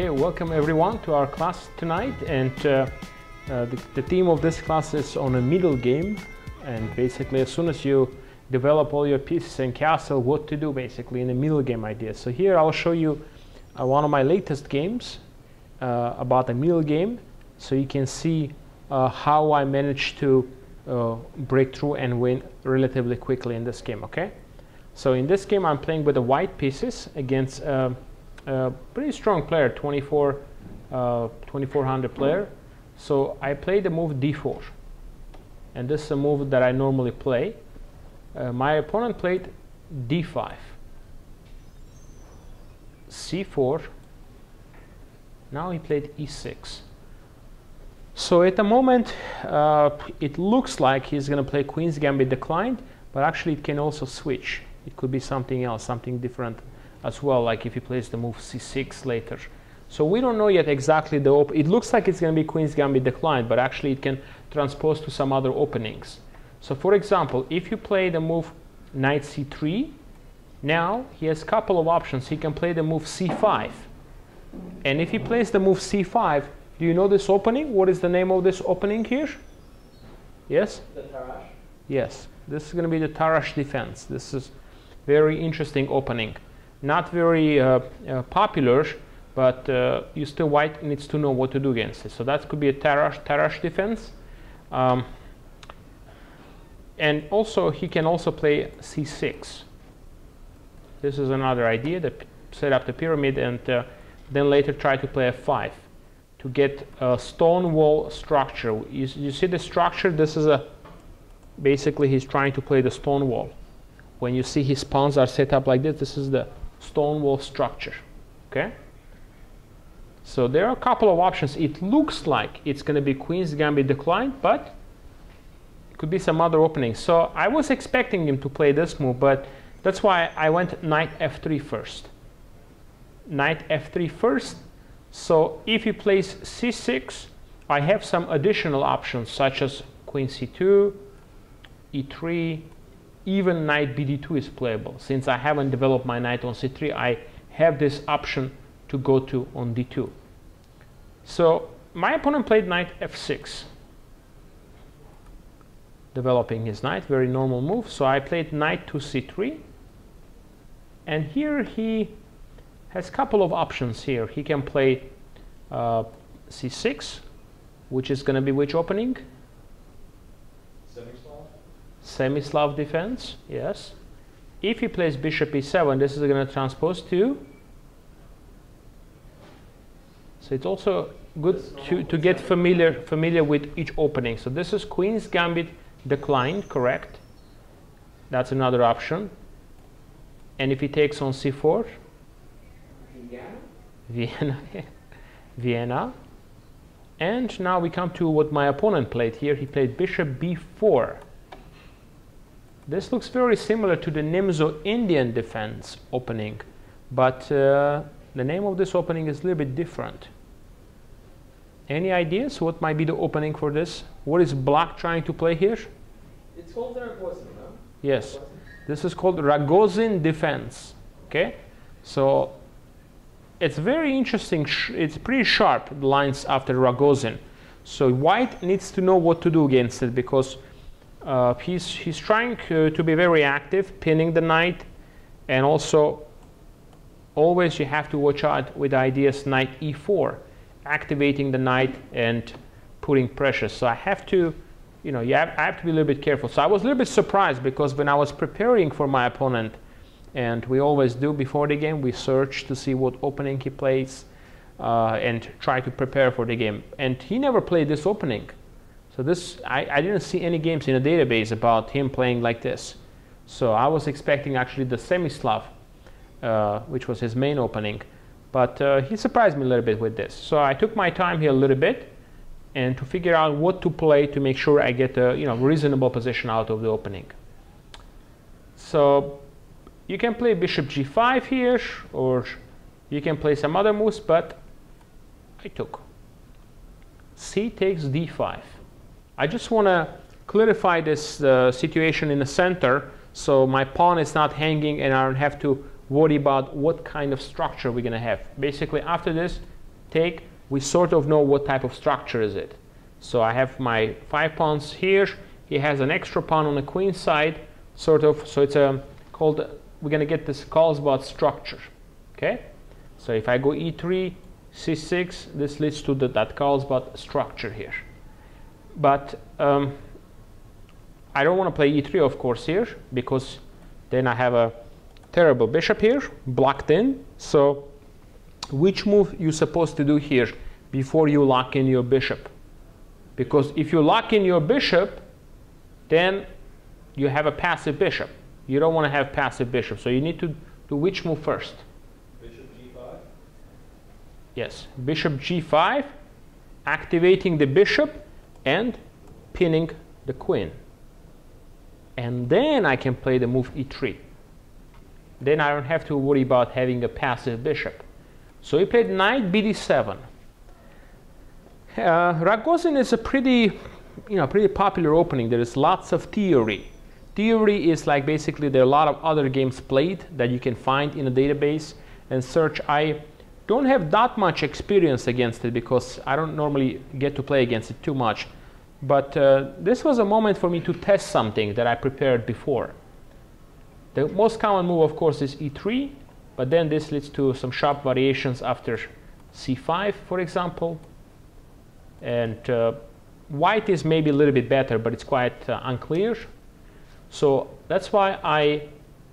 Okay, welcome everyone to our class tonight and uh, uh, the, the, theme of this class is on a middle game and basically as soon as you develop all your pieces and castle what to do basically in a middle game idea. So here I'll show you uh, one of my latest games uh, about a middle game so you can see uh, how I managed to uh, break through and win relatively quickly in this game, okay? So in this game I'm playing with the white pieces against a pretty strong player, 24, uh, 2400 player. So I played the move d4. And this is a move that I normally play. Uh, my opponent played d5, c4. Now he played e6. So at the moment, uh, it looks like he's going to play Queen's Gambit declined, but actually it can also switch. It could be something else, something different as well, like if he plays the move c6 later. So we don't know yet exactly the, it looks like it's going to be Queen's Gambit declined, but actually it can transpose to some other openings. So for example, if you play the move knight c3, now he has a couple of options. He can play the move c5. And if he plays the move c5, do you know this opening? What is the name of this opening here? Yes? The Tarrasch? Yes. This is going to be the Tarrasch defense. This is very interesting opening not very uh, uh, popular, but uh, you still white needs to know what to do against it. So that could be a Tarrasch, Tarrasch defense. Um, and also he can also play c6. This is another idea that set up the pyramid and uh, then later try to play f5 to get a stone wall structure. You, you see the structure? This is a basically he's trying to play the stone wall. When you see his pawns are set up like this, this is the stone wall structure. Okay? So there are a couple of options. It looks like it's going to be Queen's Gambit declined, but it could be some other openings. So I was expecting him to play this move, but that's why I went knight f3 first. Knight f3 first. So if he plays c6, I have some additional options such as queen c2, e3, even knight bd2 is playable. Since I haven't developed my knight on c3, I have this option to go to on d2. So my opponent played knight f6, developing his knight, very normal move. So I played knight to c3. And here he has a couple of options here. He can play uh, c6, which is going to be which opening? semi-Slav defense, yes. If he plays bishop e7, this is going to transpose to. So it's also good to, to get familiar, familiar with each opening. So this is Queen's Gambit declined, correct. That's another option. And if he takes on c4? Vienna. Vienna. Vienna. And now we come to what my opponent played here. He played bishop b4. This looks very similar to the Nimzo Indian defense opening, but uh, the name of this opening is a little bit different. Any ideas what might be the opening for this? What is black trying to play here? It's called Ragozin, no? Yes. This is called Ragozin defense. Okay? So it's very interesting. it's pretty sharp, the lines after Ragozin. So white needs to know what to do against it because uh, he's, he's trying to, to be very active, pinning the knight, and also always you have to watch out with ideas knight e4, activating the knight and putting pressure. So I have to, you know, you have, I have to be a little bit careful. So I was a little bit surprised because when I was preparing for my opponent, and we always do before the game, we search to see what opening he plays uh, and try to prepare for the game. And he never played this opening. So this, I, I didn't see any games in the database about him playing like this. So I was expecting actually the semi-Slav, uh, which was his main opening. But uh, he surprised me a little bit with this. So I took my time here a little bit and to figure out what to play to make sure I get a you know, reasonable position out of the opening. So you can play bishop g5 here, or you can play some other moves, but I took. c takes d5. I just want to clarify this uh, situation in the center so my pawn is not hanging and I don't have to worry about what kind of structure we're going to have. Basically, after this, take, we sort of know what type of structure is it. So I have my five pawns here. He has an extra pawn on the queen side, sort of. So it's a called. We're going to get this Carlsbad structure. Okay. So if I go e3, c6, this leads to the, that Carlsbad structure here. But um, I don't want to play e3, of course, here because then I have a terrible bishop here, blocked in. So which move you supposed to do here before you lock in your bishop? Because if you lock in your bishop, then you have a passive bishop. You don't want to have passive bishop. So you need to do which move first? Bishop g5? Yes, bishop g5, activating the bishop and pinning the queen. And then I can play the move e3. Then I don't have to worry about having a passive bishop. So he played knight bd7. Uh, Ragozin is a pretty, you know, pretty popular opening. There is lots of theory. Theory is like basically there are a lot of other games played that you can find in a database and search. I don't have that much experience against it because I don't normally get to play against it too much. But uh, this was a moment for me to test something that I prepared before. The most common move, of course, is e3, but then this leads to some sharp variations after c5, for example. And uh, white is maybe a little bit better, but it's quite uh, unclear. So that's why I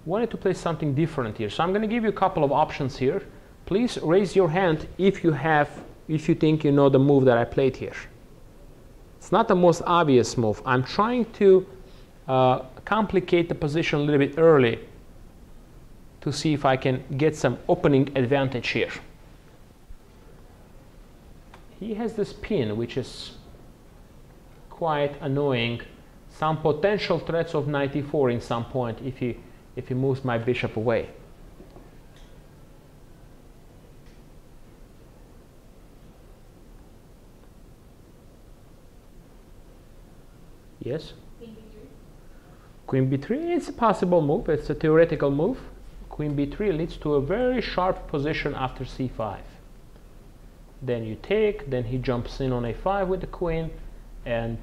wanted to play something different here. So I'm going to give you a couple of options here. Please raise your hand if you have, if you think you know the move that I played here. It's not the most obvious move. I'm trying to uh, complicate the position a little bit early to see if I can get some opening advantage here. He has this pin, which is quite annoying. Some potential threats of 94 in some point if he, if he moves my bishop away. Yes? Queen b3, it's a possible move. It's a theoretical move. Queen b3 leads to a very sharp position after c5. Then you take, then he jumps in on a5 with the queen, and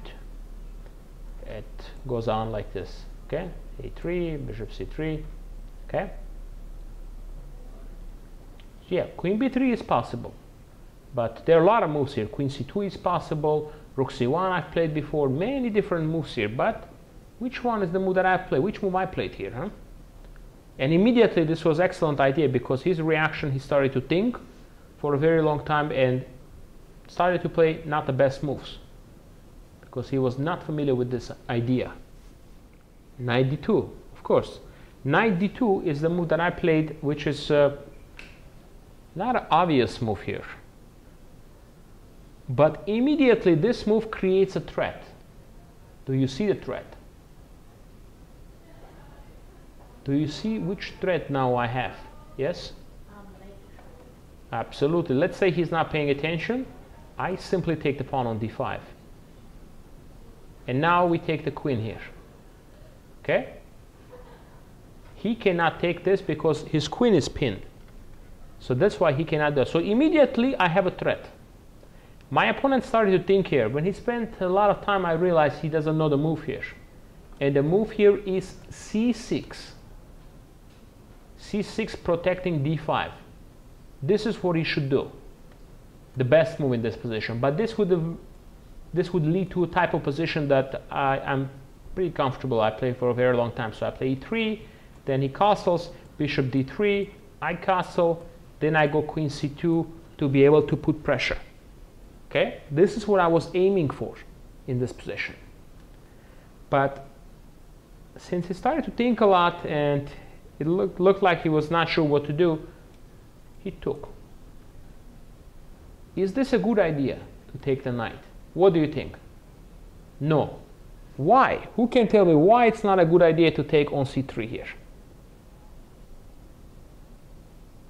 it goes on like this. Okay, a3, bishop c3. Okay. Yeah, queen b3 is possible, but there are a lot of moves here. Queen c2 is possible. Rook c1 I've played before. Many different moves here, but which one is the move that I played? Which move I played here, huh? And immediately this was excellent idea because his reaction, he started to think for a very long time and started to play not the best moves because he was not familiar with this idea. Knight d2, of course. Knight d2 is the move that I played, which is uh, not an obvious move here. But immediately this move creates a threat. Do you see the threat? Do you see which threat now I have? Yes? Absolutely. Let's say he's not paying attention. I simply take the pawn on d5. And now we take the queen here. Okay? He cannot take this because his queen is pinned. So that's why he cannot do it. So immediately I have a threat. My opponent started to think here. When he spent a lot of time, I realized he doesn't know the move here. And the move here is c6 c6 protecting d5. This is what he should do. The best move in this position. But this would have, this would lead to a type of position that I, am pretty comfortable. I play for a very long time. So I play e3, then he castles, bishop d3, I castle, then I go queen c2 to be able to put pressure. Okay? This is what I was aiming for in this position. But since he started to think a lot and it looked, looked like he was not sure what to do. He took. Is this a good idea to take the knight? What do you think? No. Why? Who can tell me why it's not a good idea to take on c3 here?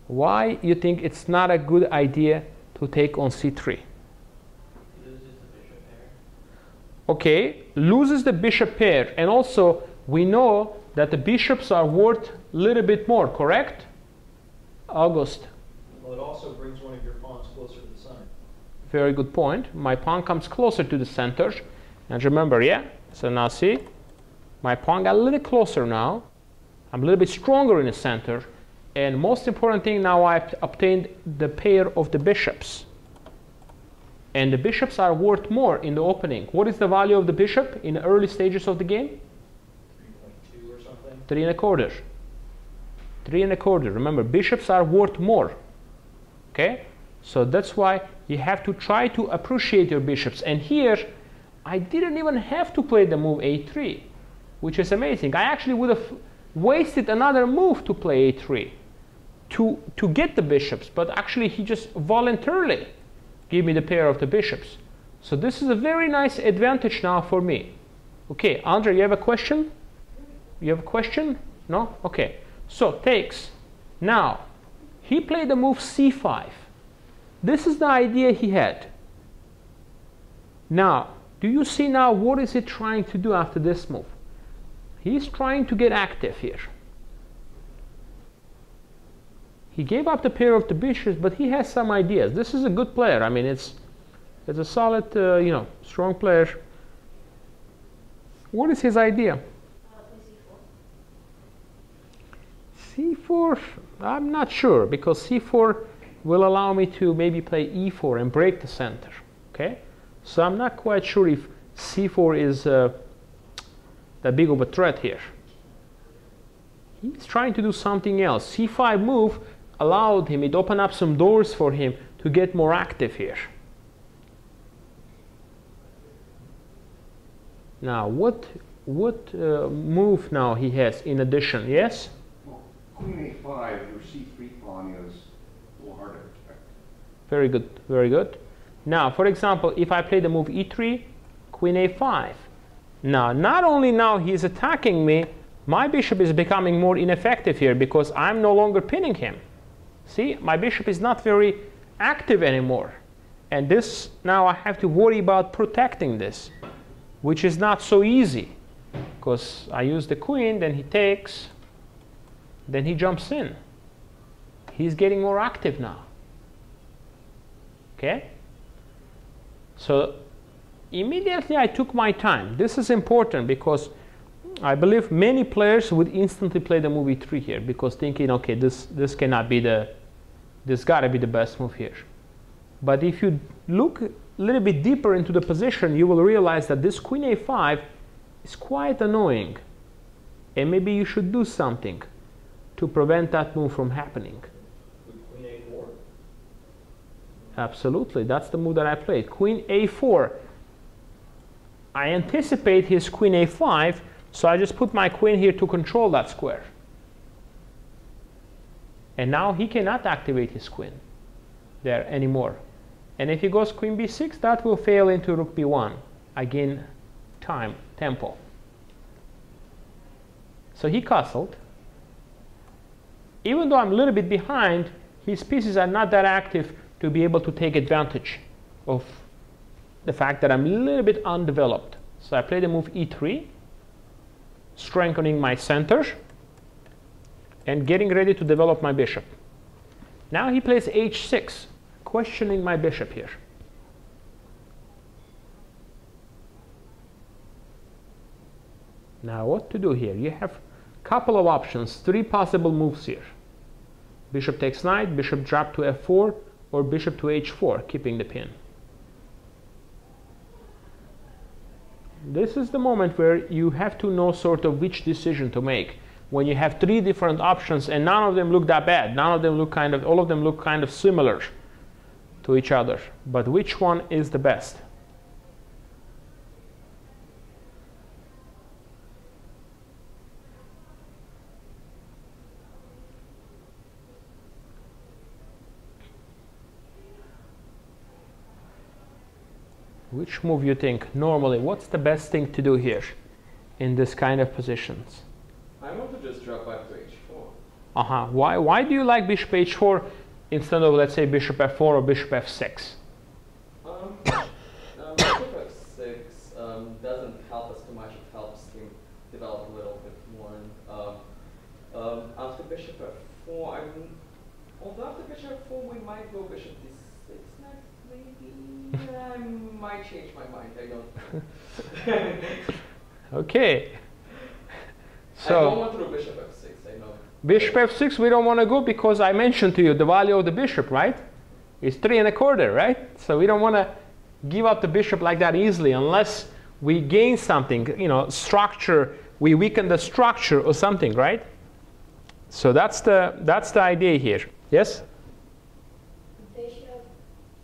Why you think it's not a good idea to take on c3? Okay, loses the bishop pair, and also we know that the bishops are worth a little bit more, correct? August. Well, it also brings one of your pawns closer to the center. Very good point. My pawn comes closer to the center. And remember, yeah? So now see, my pawn got a little closer now. I'm a little bit stronger in the center. And most important thing, now I've obtained the pair of the bishops. And the bishops are worth more in the opening. What is the value of the bishop in the early stages of the game? 3.2 or something. Three and a quarter. Three and a quarter. Remember, bishops are worth more. Okay? So that's why you have to try to appreciate your bishops. And here, I didn't even have to play the move a3, which is amazing. I actually would have wasted another move to play a3 to, to get the bishops, but actually he just voluntarily gave me the pair of the bishops. So this is a very nice advantage now for me. Okay, Andre, you have a question? You have a question? No? Okay. So takes. Now, he played the move c5. This is the idea he had. Now, do you see now what is he trying to do after this move? He's trying to get active here. He gave up the pair of the bishops, but he has some ideas. This is a good player. I mean, it's it's a solid, uh, you know, strong player. What is his idea? c4, I'm not sure because c4 will allow me to maybe play e4 and break the center. Okay, so I'm not quite sure if c4 is uh, that big of a threat here. He's trying to do something else. c5 move allowed him, it opened up some doors for him to get more active here. Now, what what uh, move now he has in addition? Yes? Well, Queen A5, your C3 pawn is a little hard to protect. Very good, very good. Now, for example, if I play the move e3, queen a5. Now, not only now he's attacking me, my bishop is becoming more ineffective here because I'm no longer pinning him. See, my bishop is not very active anymore. And this, now I have to worry about protecting this, which is not so easy because I use the queen, then he takes, then he jumps in. He's getting more active now. Okay? So immediately I took my time. This is important because I believe many players would instantly play the move e3 here because thinking, okay, this, this cannot be the, this gotta be the best move here. But if you look a little bit deeper into the position, you will realize that this queen a5 is quite annoying. And maybe you should do something to prevent that move from happening. Queen A4. Absolutely, that's the move that I played. Queen a4. I anticipate his queen a5, so I just put my queen here to control that square. And now he cannot activate his queen there anymore. And if he goes queen b6, that will fail into rook b1. Again, time, tempo. So he castled. Even though I'm a little bit behind, his pieces are not that active to be able to take advantage of the fact that I'm a little bit undeveloped. So I play the move e3, strengthening my center and getting ready to develop my bishop. Now he plays h6, questioning my bishop here. Now what to do here? You have a couple of options, three possible moves here. Bishop takes knight, bishop drop to f4, or bishop to h4, keeping the pin. This is the moment where you have to know sort of which decision to make. When you have three different options and none of them look that bad, none of them look kind of, all of them look kind of similar to each other. But which one is the best? Which move you think normally? What's the best thing to do here in this kind of positions? I want to just drop back to H4. Uh huh. Why? Why do you like bishop h4 instead of let's say bishop f4 or bishop f6? Um, um, Bishop F6 um, doesn't help us too much. It helps him develop a little bit more. And, um, um, after Bishop F4, I'm, although after Bishop F4 we might go Bishop D6 next. Maybe I might change my mind. I don't. Okay. I don't So want to do bishop f6. I know. bishop f6 we don't want to go because I mentioned to you the value of the bishop, right? It's three and a quarter, right? So we don't want to give up the bishop like that easily unless we gain something, you know, structure, we weaken the structure or something, right? So that's the that's the idea here. Yes? Bishop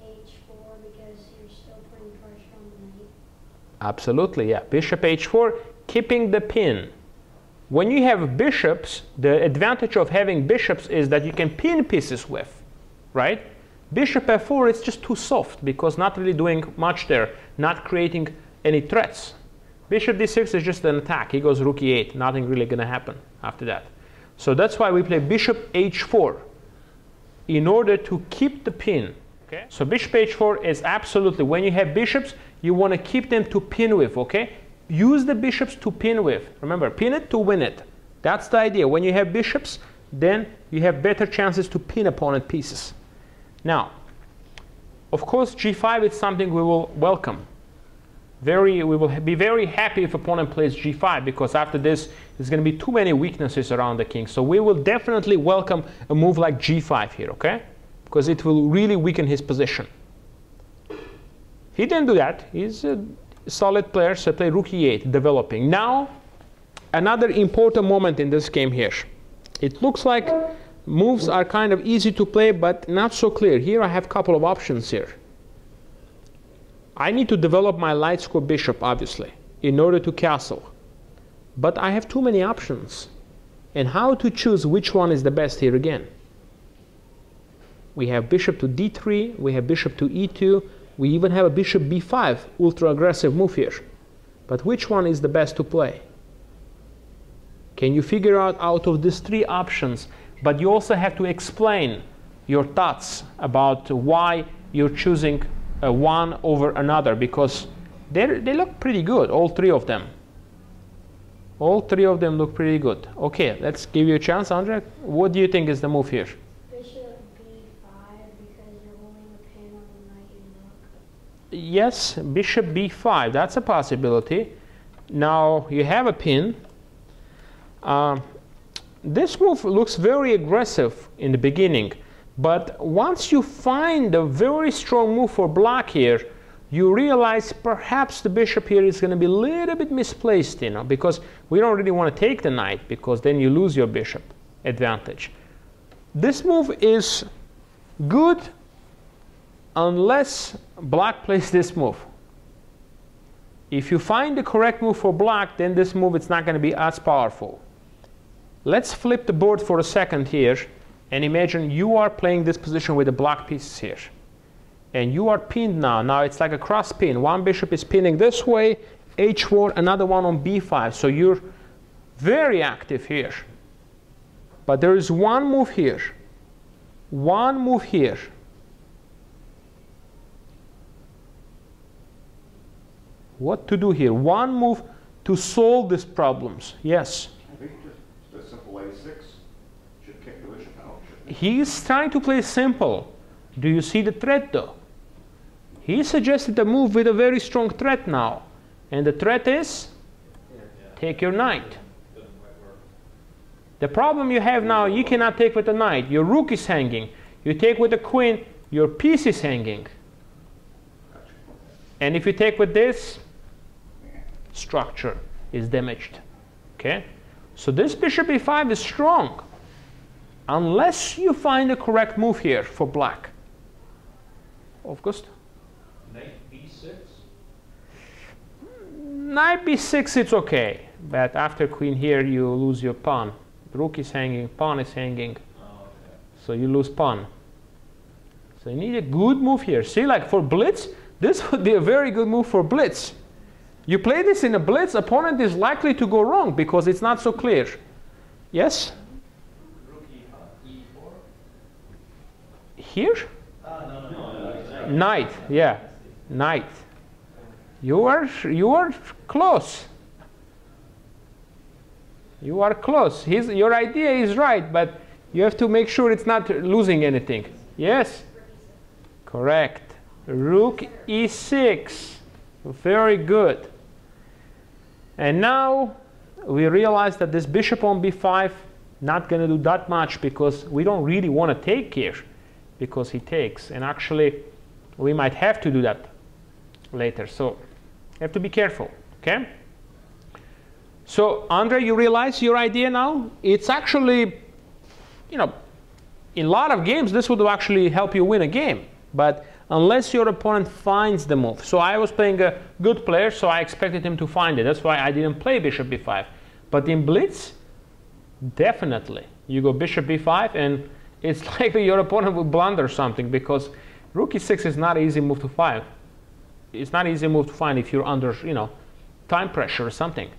h4 because you're still putting pressure on the knight. Absolutely, yeah. Bishop h4, keeping the pin. When you have bishops, the advantage of having bishops is that you can pin pieces with, right? Bishop f4 is just too soft because not really doing much there, not creating any threats. Bishop d6 is just an attack. He goes rook e8. Nothing really going to happen after that. So that's why we play bishop h4 in order to keep the pin. Okay? So bishop h4 is absolutely, when you have bishops, you want to keep them to pin with, okay? Use the bishops to pin with. Remember, pin it to win it. That's the idea. When you have bishops, then you have better chances to pin opponent pieces. Now, of course, g5 is something we will welcome. Very, we will be very happy if opponent plays g5 because after this, there's going to be too many weaknesses around the king. So we will definitely welcome a move like g5 here, okay? Because it will really weaken his position. He didn't do that. He's a solid player, so play rook e8, developing. Now, another important moment in this game here. It looks like moves are kind of easy to play, but not so clear. Here I have a couple of options here. I need to develop my light square bishop, obviously, in order to castle. But I have too many options. And how to choose which one is the best here again? We have bishop to d3, we have bishop to e2, we even have a bishop b5, ultra aggressive move here. But which one is the best to play? Can you figure out out of these three options? But you also have to explain your thoughts about why you're choosing uh, one over another because they they look pretty good, all three of them. All three of them look pretty good. Okay, let's give you a chance, Andre. What do you think is the move here? Bishop b5 because you're holding a pin on the knight and rook. Yes, bishop b5, that's a possibility. Now you have a pin. Um, this move looks very aggressive in the beginning, but once you find a very strong move for black here, you realize perhaps the bishop here is going to be a little bit misplaced, you know, because we don't really want to take the knight because then you lose your bishop advantage. This move is good unless black plays this move. If you find the correct move for black, then this move is not going to be as powerful. Let's flip the board for a second here and imagine you are playing this position with the black pieces here. And you are pinned now. Now it's like a cross pin. One bishop is pinning this way, h4, another one on b5. So you're very active here. But there is one move here. One move here. What to do here? One move to solve these problems. Yes. I think just a simple A6 should kick the bishop out. He's trying to play simple. Do you see the threat though? He suggested a move with a very strong threat now. And the threat is take your knight. The problem you have now, you cannot take with the knight. Your rook is hanging. You take with the queen, your piece is hanging. And if you take with this, structure is damaged. Okay? So this bishop b5 is strong unless you find the correct move here for black. August? Knight b6? Knight b6, it's okay. But after queen here, you lose your pawn. Rook is hanging, pawn is hanging. Oh, okay. So you lose pawn. So you need a good move here. See, like for blitz, this would be a very good move for blitz. You play this in a blitz, opponent is likely to go wrong because it's not so clear. Yes? Rook e4? Here? Knight, yeah. Knight. You are, you are close. You are close. His, your idea is right, but you have to make sure it's not losing anything. Yes? Correct. Rook e6. Very good. And now we realize that this bishop on b5 not going to do that much because we don't really want to take here because he takes. And actually, we might have to do that later. So have to be careful, okay? So Andre, you realize your idea now? It's actually, you know, in a lot of games, this would actually help you win a game. But unless your opponent finds the move. So I was playing a good player, so I expected him to find it. That's why I didn't play bishop b5. But in blitz, definitely. You go bishop b5, and it's likely your opponent will blunder something because rook e6 is not an easy move to find. It's not an easy move to find if you're under, you know, time pressure or something.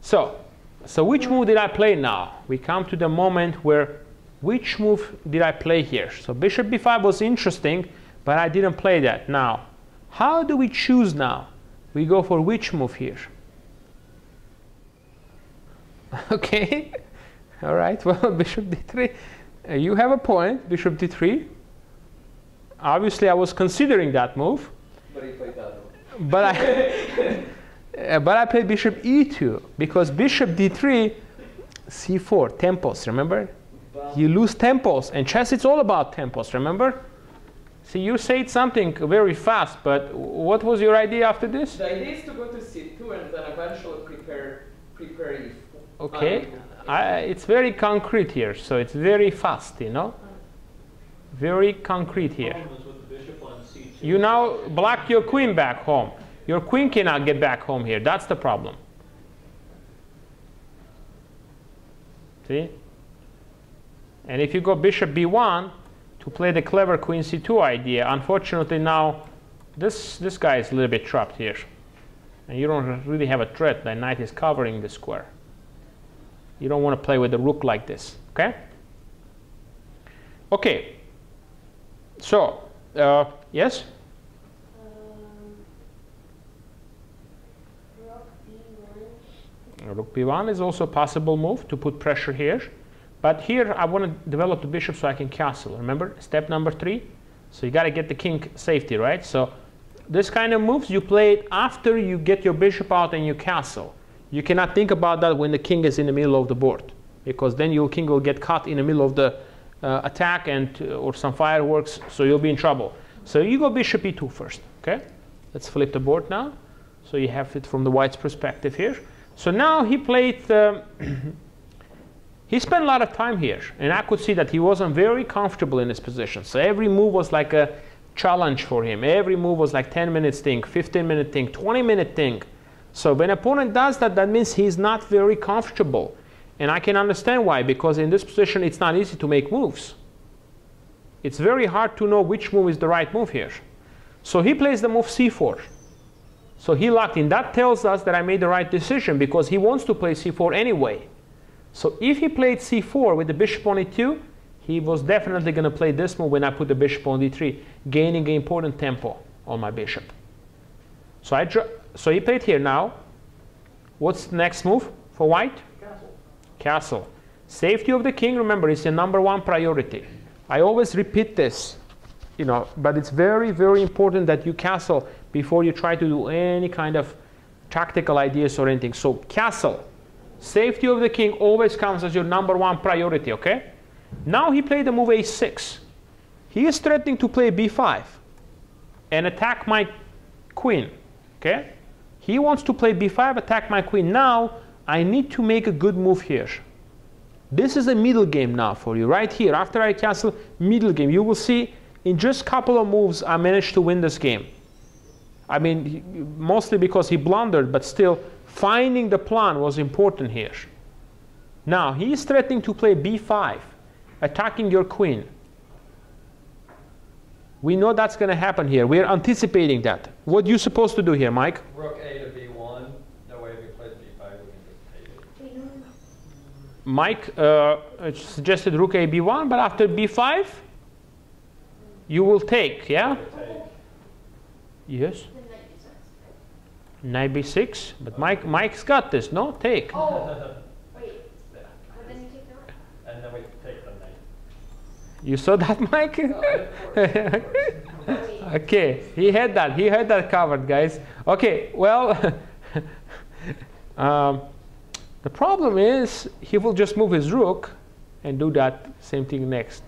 So, so which move did I play now? We come to the moment where which move did I play here? So bishop b5 was interesting, but I didn't play that. Now, how do we choose now? We go for which move here? okay, all right, well, bishop d3. Uh, you have a point, bishop d3. Obviously, I was considering that move. But he played that one. But I, uh, but I played bishop e2 because bishop d3, c4, tempos, remember? You lose tempos, and chess it's all about tempos, remember? See, you said something very fast, but what was your idea after this? the idea is to go to c2 and then eventually prepare prepare e4. Okay, Uh, I, it's very concrete here, so it's very fast, you know? Very concrete here. Problem is with the bishop on C2. You now block your queen back home. Your queen cannot get back home here. That's the problem. See? And if you go bishop b1 to play the clever queen c2 idea, unfortunately now this, this guy is a little bit trapped here. And you don't really have a threat. The knight is covering the square. You don't want to play with the rook like this. Okay? Okay. So, uh, yes? Um, rook b1. Rook b1 is also a possible move to put pressure here. But here I want to develop the bishop so I can castle. Remember, step number three? So you got to get the king safety, right? So this kind of moves you play it after you get your bishop out and you castle. You cannot think about that when the king is in the middle of the board because then your king will get caught in the middle of the uh, attack and uh, or some fireworks, so you'll be in trouble. So you go bishop e2 first, okay? Let's flip the board now. So you have it from the white's perspective here. So now he played, um, he spent a lot of time here, and I could see that he wasn't very comfortable in his position. So every move was like a challenge for him. Every move was like 10 minutes thing, 15 minute thing, 20 minute thing. So when opponent does that, that means he's not very comfortable. And I can understand why, because in this position it's not easy to make moves. It's very hard to know which move is the right move here. So he plays the move c4. So he locked in. That tells us that I made the right decision because he wants to play c4 anyway. So if he played c4 with the bishop on e2, he was definitely going to play this move when I put the bishop on d3, gaining an important tempo on my bishop. So, I so he played here now. What's the next move for white? Castle. Castle. Safety of the king, remember, is your number one priority. I always repeat this, you know, but it's very, very important that you castle before you try to do any kind of tactical ideas or anything. So castle, safety of the king always comes as your number one priority, okay? Now he played the move a6. He is threatening to play b5 and attack my queen, okay? He wants to play b5, attack my queen. Now I need to make a good move here. This is a middle game now for you, right here. After I castle, middle game. You will see in just a couple of moves I managed to win this game. I mean, mostly because he blundered, but still, finding the plan was important here. Now, he is threatening to play b5, attacking your queen. We know that's going to happen here. We're anticipating that. What are you supposed to do here, Mike? Rook A to B1, that way if he plays B5, we can just take it. Wait, no, no. Mike uh, suggested rook a b1, but after b5, you will take, yeah? Take. Yes. The knight is x. Knight b6, but Mike, Mike's got this, no? Take. Oh, wait. But then you take the rook. And then we take the knight. You saw that, Mike? Wait. okay, he had that. He had that covered, guys. Okay, well, um, the problem is he will just move his rook and do that same thing next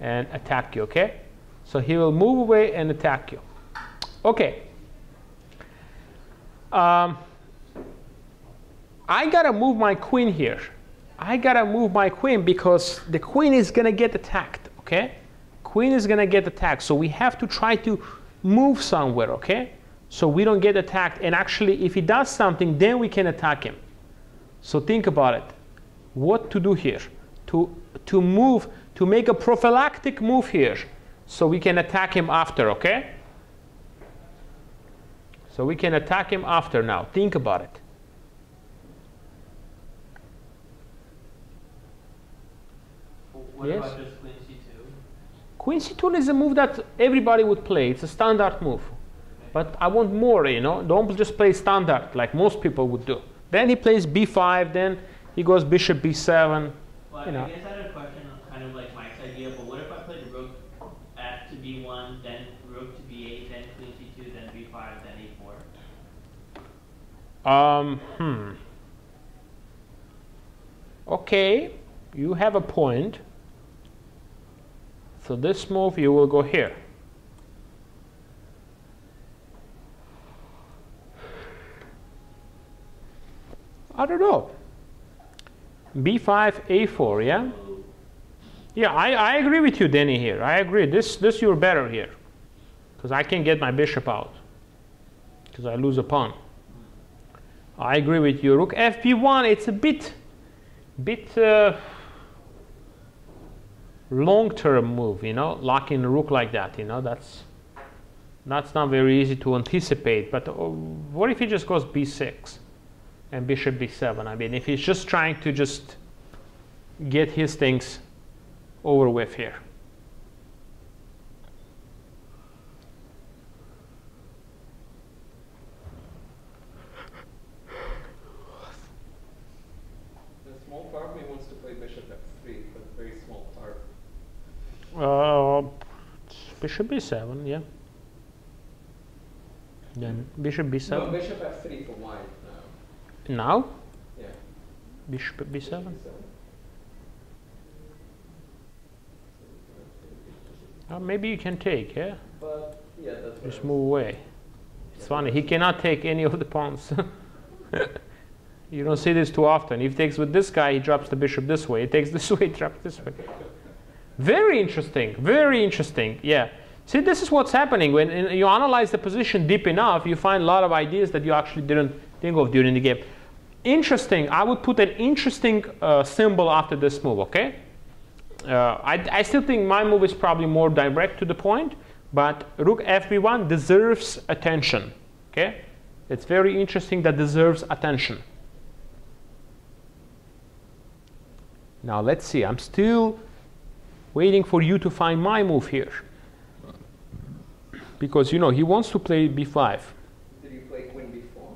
and attack you, okay? So he will move away and attack you. Okay. Um, I gotta move my queen here. I gotta move my queen because the queen is gonna get attacked, okay? Queen is gonna get attacked, so we have to try to move somewhere, okay? So we don't get attacked, and actually if he does something, then we can attack him. So think about it. What to do here? To, to move, to make a prophylactic move here, so we can attack him after, okay? So we can attack him after now. Think about it. What Yes. about just queen c2? Queen c2 is a move that everybody would play. It's a standard move. But I want more, you know. Don't just play standard like most people would do. Then he plays b5, then he goes bishop b7. Well, You know. I guess I had a question on kind of like Mike's idea, but what if I played rook f to b1, then rook to b8, then queen c2, then b5, then a4? Um, hmm. Okay, you have a point. So this move, you will go here. I don't know. B5, A4, yeah? Yeah, I, I agree with you, Denny, here. I agree. This, this you're better here. Because I can get my bishop out. Because I lose a pawn. I agree with you. Rook fb1, it's a bit, bit uh, long-term move, you know, locking a rook like that, you know, that's, that's not very easy to anticipate. But uh, what if he just goes b6 and bishop b7? I mean, if he's just trying to just get his things over with here. The small part of me wants to play bishop f3, but very small part. Uh, bishop b7, yeah. Then bishop b7. No, bishop f3 for white now. Now, Yeah. bishop b7. Bishop Uh, maybe you can take, yeah? But yeah, that's Just move away. It's funny, he cannot take any of the pawns. you don't see this too often. If he takes with this guy, he drops the bishop this way. He takes this way, he drops this way. Very interesting, very interesting, yeah. See, this is what's happening. When you analyze the position deep enough, you find a lot of ideas that you actually didn't think of during the game. Interesting, I would put an interesting uh, symbol after this move, okay? Uh, I, I still think my move is probably more direct to the point, but rook fb1 deserves attention. Okay, it's very interesting that deserves attention. Now let's see. I'm still waiting for you to find my move here, because you know he wants to play b5 Did you play queen b4?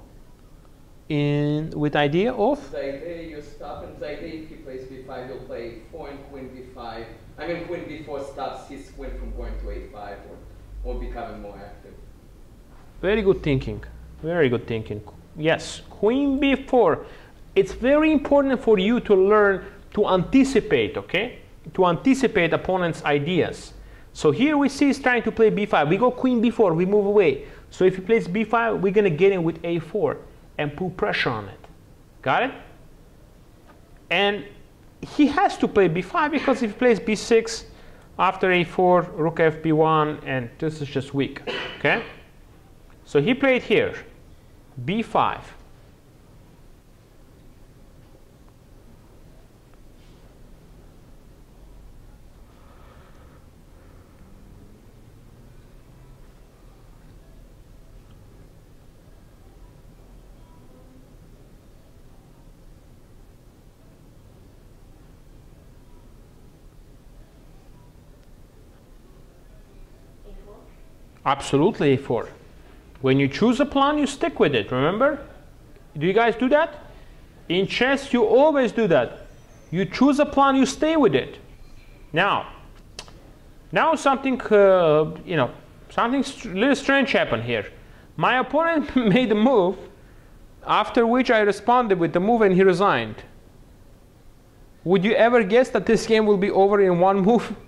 in with idea of Zaide, you stop, and Zaide, if he plays b5, you'll play 4 and queen b5. I mean, queen b4 stops his queen from going to a5 or, or becoming more active. Very good thinking. Very good thinking. Yes, queen b4. It's very important for you to learn to anticipate, okay? To anticipate opponent's ideas. So here we see he's trying to play b5. We go queen b4, we move away. So if he plays b5, we're going to get in with a4 and put pressure on it. Got it? And he has to play b5 because if he plays b6 after a4, rook fb1, and this is just weak, okay? So he played here, b5. Absolutely a4. When you choose a plan, you stick with it, remember? Do you guys do that? In chess, you always do that. You choose a plan, you stay with it. Now, now something, uh, you know, something little strange happened here. My opponent made a move, after which I responded with the move and he resigned. Would you ever guess that this game will be over in one move?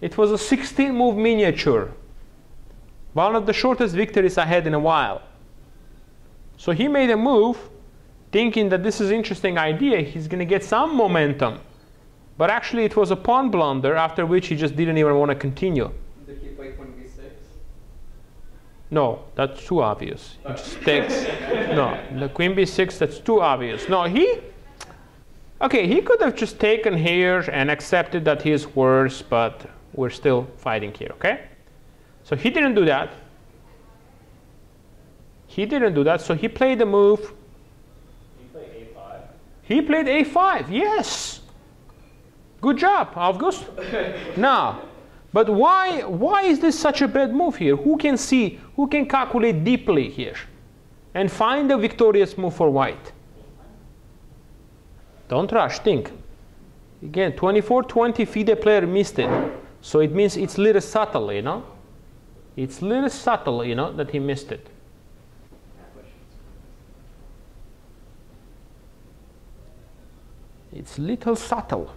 it was a 16 move miniature. One of the shortest victories I had in a while. So he made a move thinking that this is interesting idea, he's going to get some momentum. But actually it was a pawn blunder after which he just didn't even want to continue. Did he play queen b6? No, that's too obvious. He just takes. no, the queen b6, that's too obvious. No, he. Okay, he could have just taken here and accepted that he is worse, but we're still fighting here, okay? So he didn't do that. He didn't do that, so he played the move. You play A5. He played a5, yes. Good job, August. now, but why, why is this such a bad move here? Who can see, who can calculate deeply here and find the victorious move for white? Don't rush, think. Again, 24-20 FIDE player missed it. So it means it's little subtle, you know? It's little subtle, you know, that he missed it. It's little subtle.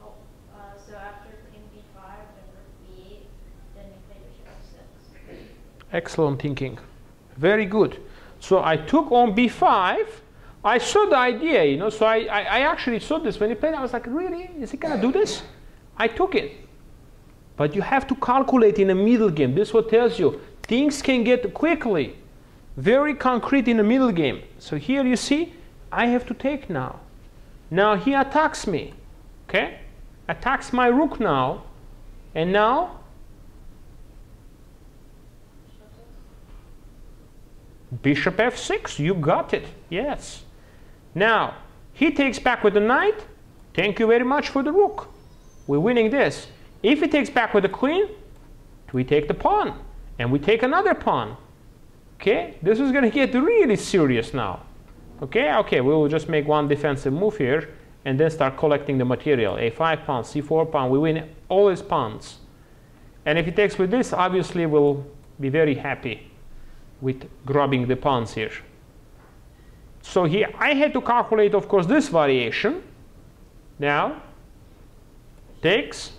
Oh, uh, so after queen b5, then rook b8, then you play bishop f6. Excellent thinking. Very good. So I took on b5. I saw the idea, you know, so I, I, I actually saw this. When he played, I was like, really? Is he going to do this? I took it. But you have to calculate in a middle game. This what tells you. Things can get quickly, very concrete in a middle game. So here you see, I have to take now. Now he attacks me, okay? Attacks my rook now. And now Bishop f6, you got it. Yes. Now, he takes back with the knight. Thank you very much for the rook. We're winning this. If he takes back with the queen, we take the pawn. And we take another pawn. Okay? This is going to get really serious now. Okay? Okay, we will just make one defensive move here and then start collecting the material. a5 pawn, c4 pawn. We win all his pawns. And if he takes with this, obviously we'll be very happy with grabbing the pawns here. So here I had to calculate, of course, this variation. Now, takes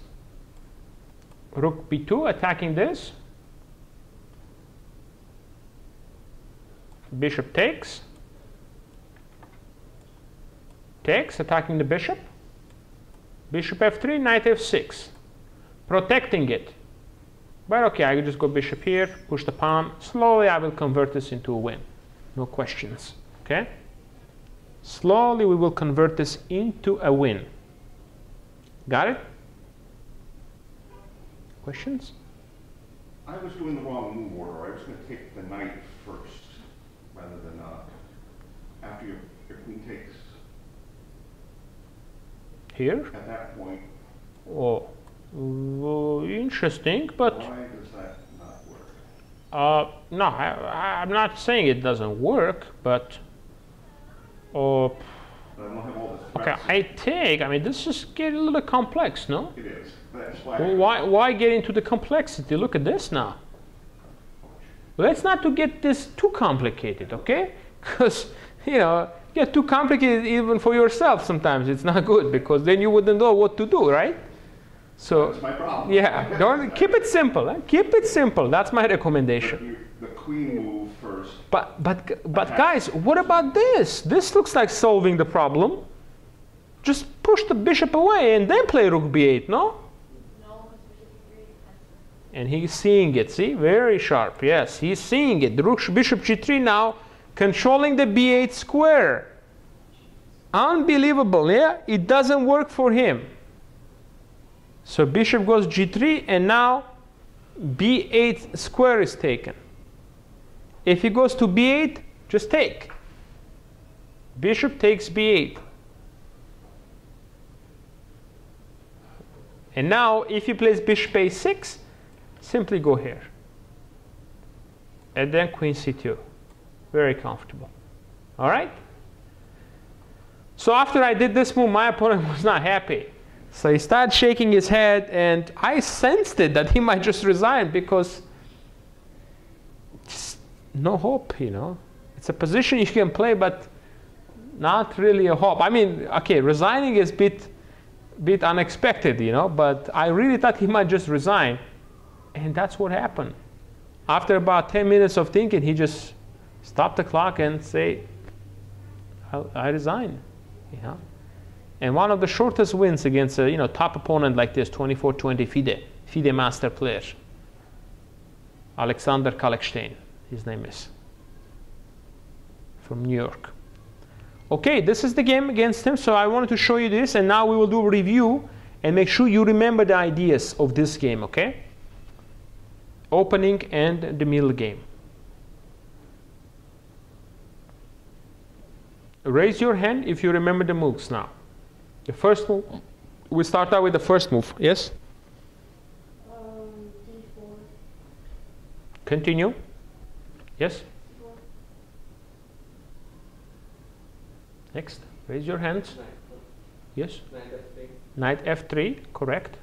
rook b2 attacking this. Bishop takes. Takes, attacking the bishop. Bishop f3, knight f6. Protecting it. But okay, I will just go bishop here, push the pawn. Slowly I will convert this into a win. No questions. Okay? Slowly we will convert this into a win. Got it? Questions? I was doing the wrong move order. I was going to take the knight first rather than uh, after your, your queen takes. Here? At that point, Oh, well, interesting, but why does that not work? uh, no, I, I'm not saying it doesn't work, but oh, But I don't have all the okay. I take. I mean, this is getting a little complex, no? It is. That's why. Well, why, why get into the complexity? Look at this now. Let's not to get this too complicated, okay? Because, you know, get too complicated even for yourself sometimes. It's not good because then you wouldn't know what to do, right? So, That's my problem. yeah, don't, keep it simple. eh? Keep it simple. That's my recommendation. the queen move first. But, but, but guys, what about this? This looks like solving the problem. Just push the bishop away and then play rook b8, no? No, because bishop e3 defensive. And he's seeing it, see? Very sharp, yes. He's seeing it. The rook, bishop g3 now, controlling the b8 square. Unbelievable, yeah? It doesn't work for him. So bishop goes g3, and now b8 square is taken. If he goes to b8, just take. Bishop takes b8. And now, if he plays bishop a6, simply go here. And then queen c2. Very comfortable. All right? So after I did this move, my opponent was not happy. So he started shaking his head, and I sensed it that he might just resign because just no hope, you know. It's a position you can play, but not really a hope. I mean, okay, resigning is a bit, bit unexpected, you know, but I really thought he might just resign. And that's what happened. After about 10 minutes of thinking, he just stopped the clock and say, I, I resign, you know. And one of the shortest wins against a you know, top opponent like this, 24-20 FIDE, FIDE master player. Alexander Kalikshteyn, his name is, from New York. Okay, this is the game against him, so I wanted to show you this, and now we will do a review and make sure you remember the ideas of this game, okay? Opening and the middle game. Raise your hand if you remember the moves now. The first move, we start out with the first move, yes? D4. Continue. Yes? Next, raise your hands. Yes? knight f3. Knight f3, correct.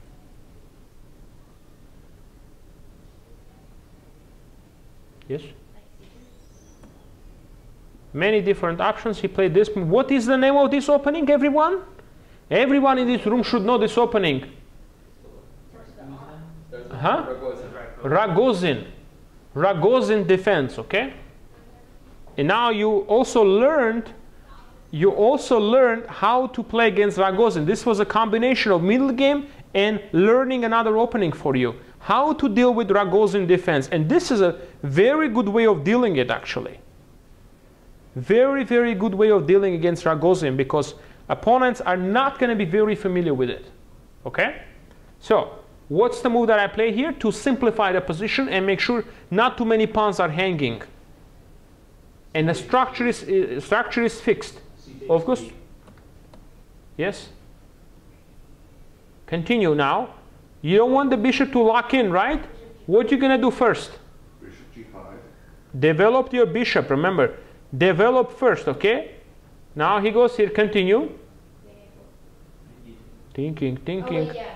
Yes? Many different options. He played this. What is the name of this opening, everyone? Everyone in this room should know this opening. Huh? Ragozin. Ragozin defense, okay? And now you also learned you also learned how to play against Ragozin. This was a combination of middle game and learning another opening for you. How to deal with Ragozin defense. And this is a very good way of dealing it actually. Very, very good way of dealing against Ragozin because opponents are not going to be very familiar with it. Okay? So, what's the move that I play here? To simplify the position and make sure not too many pawns are hanging. And the structure is, uh, structure is fixed. Of course. Yes? Continue now. You don't want the bishop to lock in, right? What you going to do first? Bishop g5. Develop your bishop, remember. Develop first, okay? Now he goes here, continue. Thinking, Oh, thinking. wait, yeah,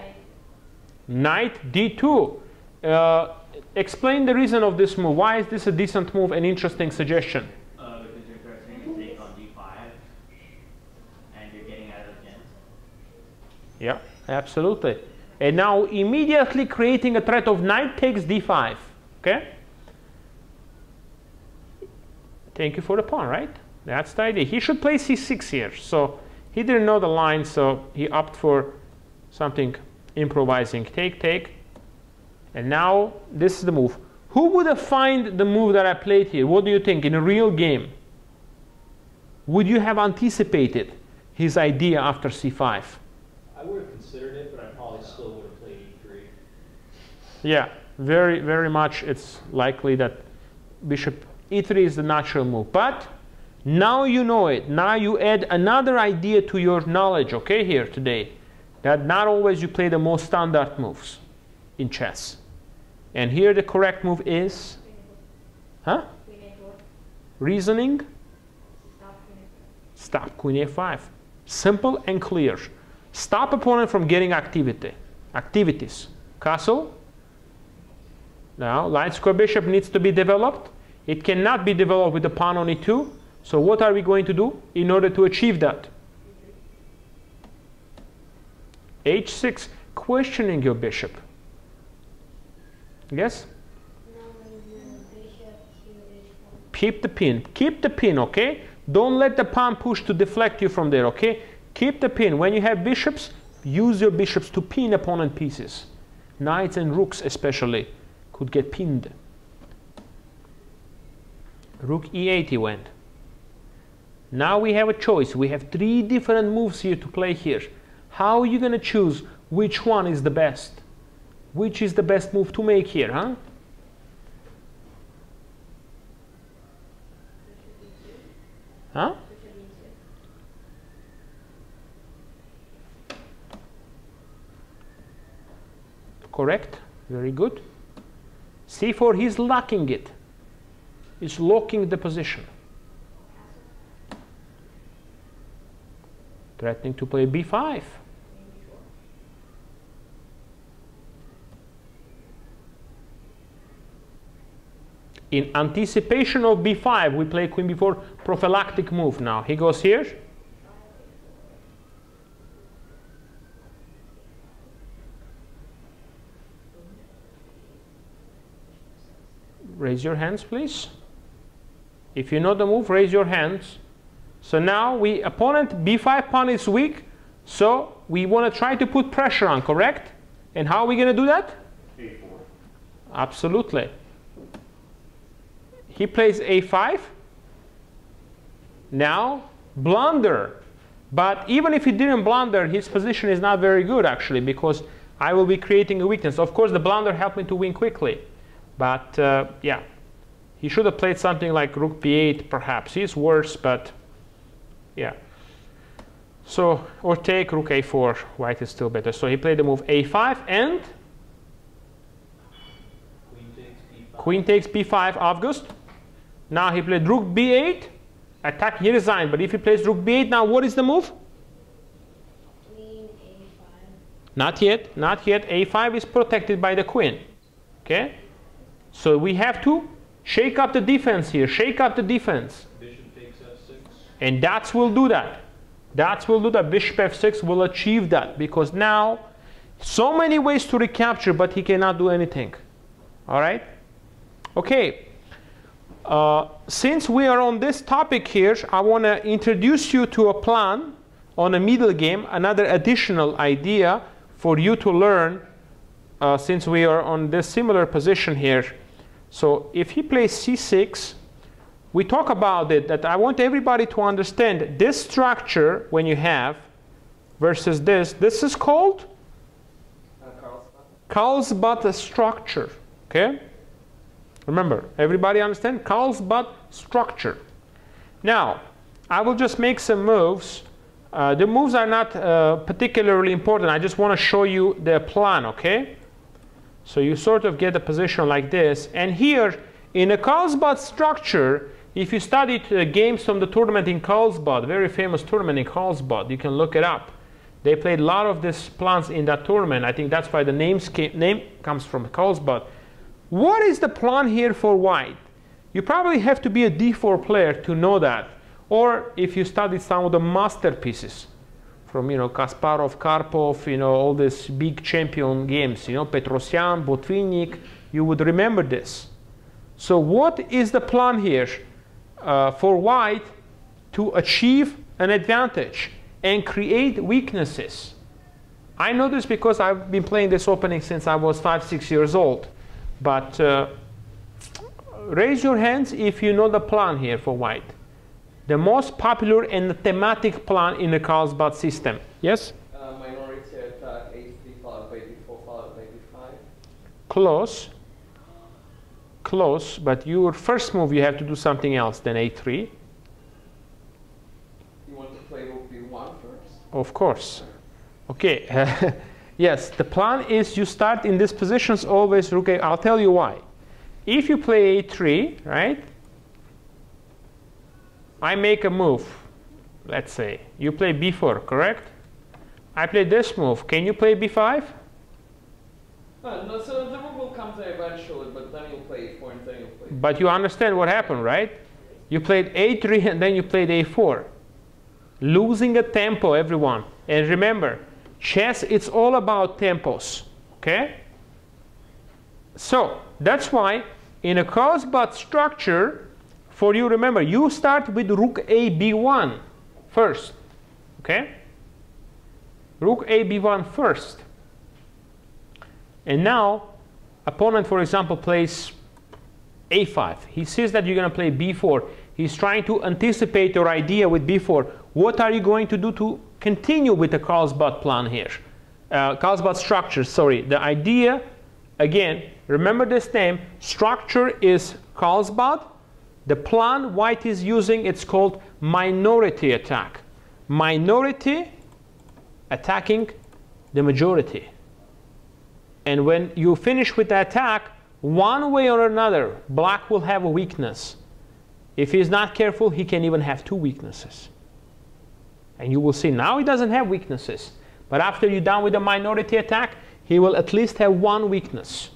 Knight d2. Uh, explain the reason of this move. Why is this a decent move and interesting suggestion? Uh, because you're threatening to take on d5, and you're getting out of the gens. Yeah, absolutely. And now immediately creating a threat of knight takes d5. Okay? Thank you for the pawn, right? That's the idea. He should play c6 here. So he didn't know the line, so he opted for something improvising. Take, take. And now this is the move. Who would have find the move that I played here? What do you think in a real game? Would you have anticipated his idea after c5? I would have considered it, but I probably still would have played E3. Yeah, very, very much it's likely that bishop e3 is the natural move. But now you know it. Now you add another idea to your knowledge, okay, here today. That not always you play the most standard moves in chess. And here the correct move is, huh? Reasoning, Stop queen A4. stop queen a5. Simple and clear. Stop opponent from getting activity, activities. Castle. Now, light square bishop needs to be developed. It cannot be developed with the pawn on e2. So what are we going to do in order to achieve that? h6, questioning your bishop. Yes? Now move the bishop to H4. Keep the pin. Keep the pin, okay? Don't let the pawn push to deflect you from there, okay? Keep the pin. When you have bishops, use your bishops to pin opponent pieces. Knights and rooks especially could get pinned. Rook e8 he went. Now we have a choice. We have three different moves here to play here. How are you going to choose which one is the best? Which is the best move to make here, huh? Huh? Correct. Very good. c4, he's locking it. He's locking the position. Threatening to play b5. In anticipation of b5, we play queen b4 prophylactic move now. He goes here. Raise your hands, please. If you know the move, raise your hands. So now we opponent b5 pawn is weak, so we want to try to put pressure on, correct? And how are we going to do that? A4. Absolutely. He plays a5. Now, blunder. But even if he didn't blunder, his position is not very good, actually, because I will be creating a weakness. Of course, the blunder helped me to win quickly. But, uh, yeah, he should have played something like rook b8, perhaps. He's worse, but, yeah. So, or take rook a4. White is still better. So he played the move a5 and Queen takes b5. queen takes b5, August. Now he played rook b8, attack, he resigned. But if he plays rook b8, now what is the move? Queen A5. Not yet, not yet. a5 is protected by the queen. Okay? So we have to shake up the defense here, shake up the defense. Bishop takes f6. And that's will do that. That's will do that. Bishop f6 will achieve that because now so many ways to recapture, but he cannot do anything. All right? Okay. Uh, since we are on this topic here, I want to introduce you to a plan on a middle game, another additional idea for you to learn uh, since we are on this similar position here. So if he plays c6, we talk about it that I want everybody to understand this structure when you have versus this, this is called? Carlsbad structure. Okay? Remember, everybody understand? Carlsbad structure. Now, I will just make some moves. Uh, the moves are not uh, particularly important. I just want to show you the plan, okay? So you sort of get a position like this. And here, in a Carlsbad structure, if you studied uh, games from the tournament in Carlsbad, very famous tournament in Carlsbad, you can look it up. They played a lot of these plans in that tournament. I think that's why the came, name comes from Carlsbad. What is the plan here for white? You probably have to be a d4 player to know that. Or if you studied some of the masterpieces from, you know, Kasparov, Karpov, you know, all these big champion games, you know, Petrosyan, Botvinnik, you would remember this. So what is the plan here uh, for white to achieve an advantage and create weaknesses? I know this because I've been playing this opening since I was five, six years old. But uh, raise your hands if you know the plan here for white. The most popular and thematic plan in the Carlsbad system. Yes? Uh, minority attack, h3 followed by b4 followed by b5. Close. Close, but your first move you have to do something else than a3. You want to play rook b1 first? Of course. Okay. yes, the plan is you start in these positions always rook a. I'll tell you why. If you play a3, right? I make a move. Let's say you play b4, correct? I play this move. Can you play b5? No, so the rook will come there eventually, but then you'll play a4 and then you'll play. But you understand what happened, right? You played a3 and then you played a4. Losing a tempo, everyone. And remember, chess, it's all about tempos. Okay? So, that's why in a Carlsbad structure, for you, remember, you start with rook a b1 first. Okay? Rook a b1 first. And now, opponent, for example, plays a5. He sees that you're going to play b4. He's trying to anticipate your idea with b4. What are you going to do to continue with the Carlsbad plan here? Uh, Carlsbad structure, sorry. The idea, again, remember this name. Structure is Carlsbad. The plan white is using, it's called minority attack. Minority attacking the majority. And when you finish with the attack, one way or another, black will have a weakness. If he's not careful, he can even have two weaknesses. And you will see now he doesn't have weaknesses. But after you're done with the minority attack, he will at least have one weakness.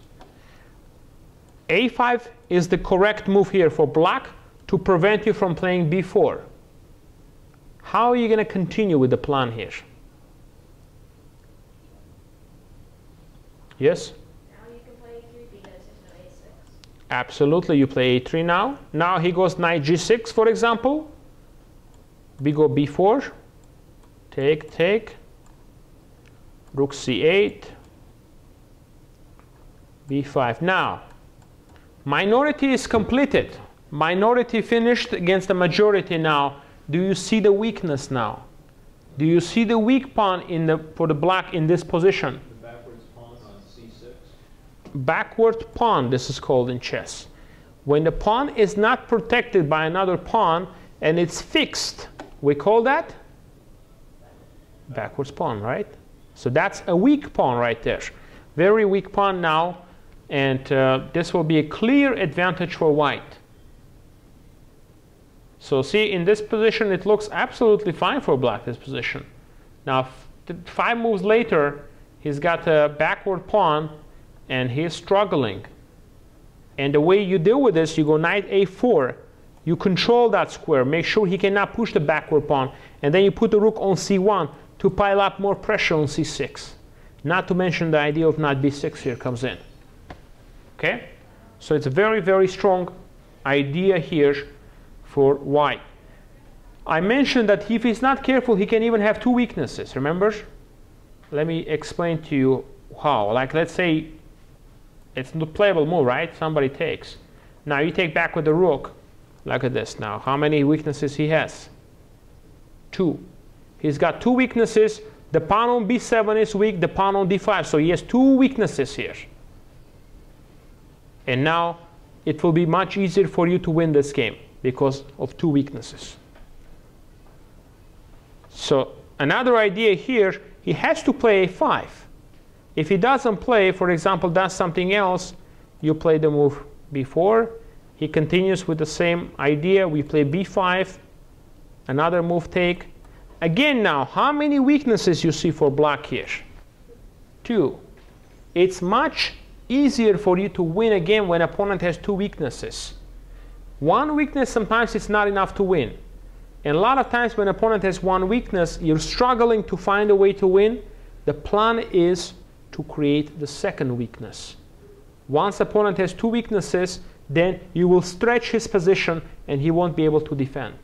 A5 is the correct move here for black to prevent you from playing b4. How are you going to continue with the plan here? Yes? Now you can play A3 because there's no A6. Absolutely, you play a3 now. Now he goes knight g6, for example. We go b4. Take, take. Rook c8. b5. Now, minority is completed. Minority finished against the majority now. Do you see the weakness now? Do you see the weak pawn in the, for the black in this position? The backwards pawn on C6. Backward pawn, this is called in chess. When the pawn is not protected by another pawn and it's fixed, we call that backwards pawn, right? So that's a weak pawn right there. Very weak pawn now, and uh, this will be a clear advantage for white. So see, in this position, it looks absolutely fine for black, this position. Now, five moves later, he's got a backward pawn, and he's struggling. And the way you deal with this, you go knight a4. You control that square. Make sure he cannot push the backward pawn. And then you put the rook on c1 to pile up more pressure on c6. Not to mention the idea of knight b6 here comes in. Okay? So it's a very, very strong idea here for white. I mentioned that if he's not careful, he can even have two weaknesses. Remember? Let me explain to you how. Like, let's say it's not playable move, right? Somebody takes. Now you take back with the rook. Look at this now. How many weaknesses he has? Two. He's got two weaknesses. The pawn on b7 is weak, the pawn on d5. So he has two weaknesses here. And now it will be much easier for you to win this game because of two weaknesses. So another idea here, he has to play a5. If he doesn't play, for example, does something else, you play the move b4. He continues with the same idea. We play b5, another move take. Again now, how many weaknesses you see for black here? Two. It's much easier for you to win a game when opponent has two weaknesses. One weakness sometimes it's not enough to win. And a lot of times when opponent has one weakness, you're struggling to find a way to win. The plan is to create the second weakness. Once opponent has two weaknesses, then you will stretch his position and he won't be able to defend.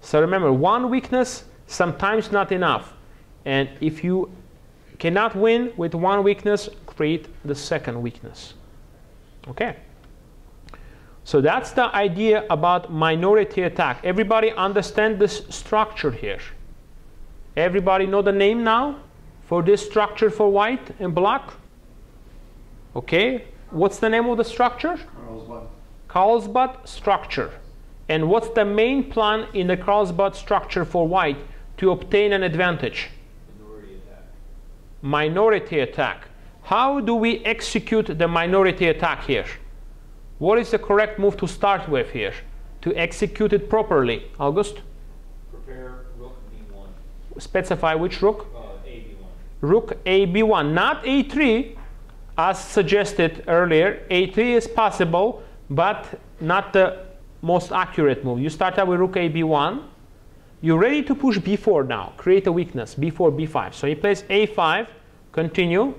So remember, one weakness sometimes not enough. And if you cannot win with one weakness, create the second weakness. Okay? So that's the idea about minority attack. Everybody understand this structure here? Everybody know the name now for this structure for white and black? Okay, what's the name of the structure? Carlsbad. Carlsbad structure. And what's the main plan in the Carlsbad structure for white to obtain an advantage? Minority attack. Minority attack. How do we execute the minority attack here? What is the correct move to start with here? To execute it properly. August, Prepare rook b1. specify which rook? A b1. Rook a b1, not a3, as suggested earlier. a3 is possible, but not the most accurate move. You start out with rook a b1. You're ready to push b4 now. Create a weakness, b4, b5. So he plays a5, continue.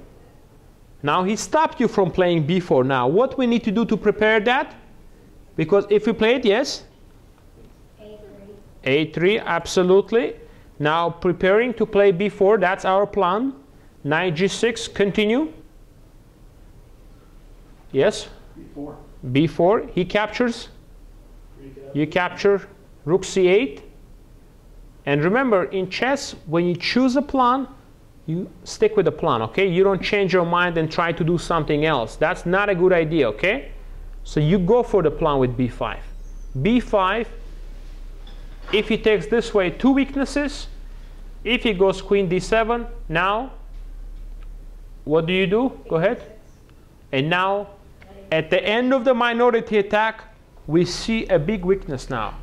Now he stopped you from playing b4 now. What we need to do to prepare that? Because if we play it, yes? A3. a3, absolutely. Now preparing to play b4, that's our plan. Knight g6, continue. Yes? Before. b4, he captures. You capture rook c8. And remember, in chess, when you choose a plan, you stick with the plan, okay? You don't change your mind and try to do something else. That's not a good idea, okay? So you go for the plan with b5. b5, if he takes this way, two weaknesses. If he goes queen d7, now, what do you do? Go ahead. And now, at the end of the minority attack, we see a big weakness now.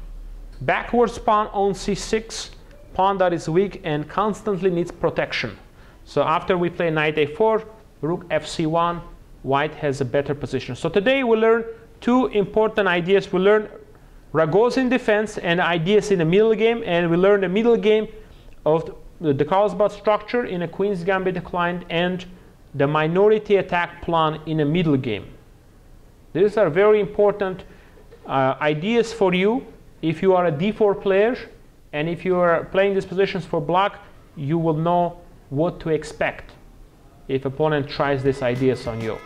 Backwards pawn on c6, pawn that is weak and constantly needs protection. So after we play knight a4, rook fc1, white has a better position. So today we learn two important ideas. We learn Ragozin defense and ideas in the middle game, and we learn the middle game of the Carlsbad structure in a Queen's Gambit declined and the minority attack plan in a middle game. These are very important uh, ideas for you if you are a d4 player and if you are playing these positions for black, you will know what to expect if opponent tries these ideas on you.